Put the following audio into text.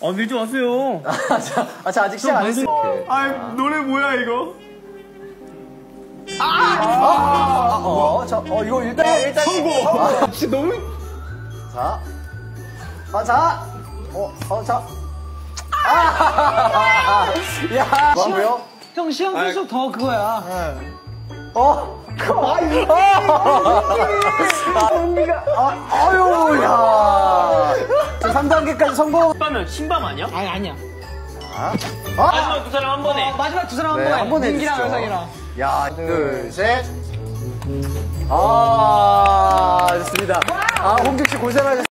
아, 밀지 마세요. 아, 자, 아, 자, 아직 시작 안 했어요. 아, 노래 뭐야, 이거? 아, 어, 저, 어, 이거 일단, 일단. 성공! 아, 진짜 너무. 자. 아, 자. 어, 어, 자. 아! 야! 뭐고요 형 시험 쓸수록 더 그거야. 어? 아, 이거. 아, 언니가. 아, 아유, 3단계까지 성공. 신밤은 신밤 아니야? 아니 아니야. 아, 마지막 두 사람 한 번에. 어, 마지막 두 사람 한 네, 번에. 한번 민기랑. 영상이랑. 야, 둘, 셋. 아, 좋습니다. 아, 홍직 씨 고생하셨습니다.